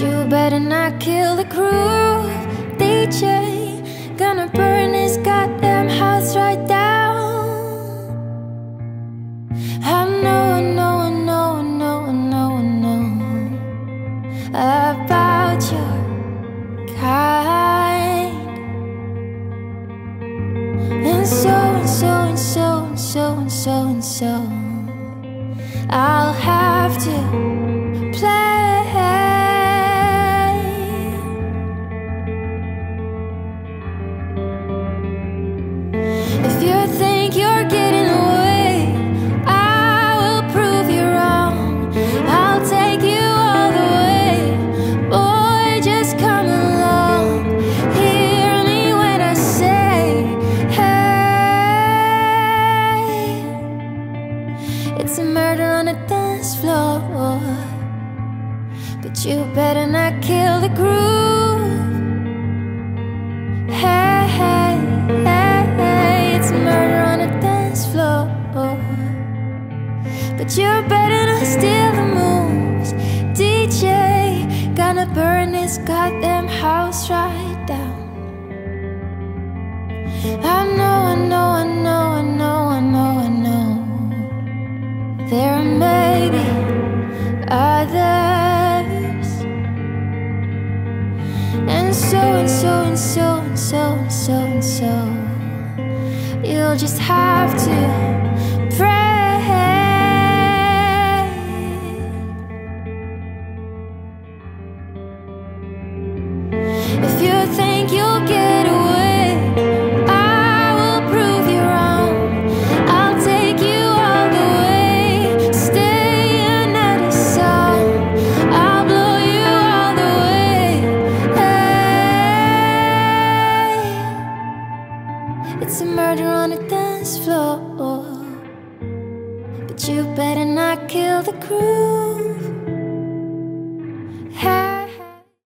you better not kill the crew DJ. Gonna burn this goddamn house right down. I know, I know, I know, I know, I know, I know about your kind. And so, and so, and so, and so, and so, and so, I'll murder on the dance floor, but you better not kill the groove. Hey, hey, hey, hey, it's murder on the dance floor. But you better not steal the moves, DJ. Gonna burn this goddamn house right down. I know, and so and so and so and so. You'll just have to dance floor. But you better not kill the groove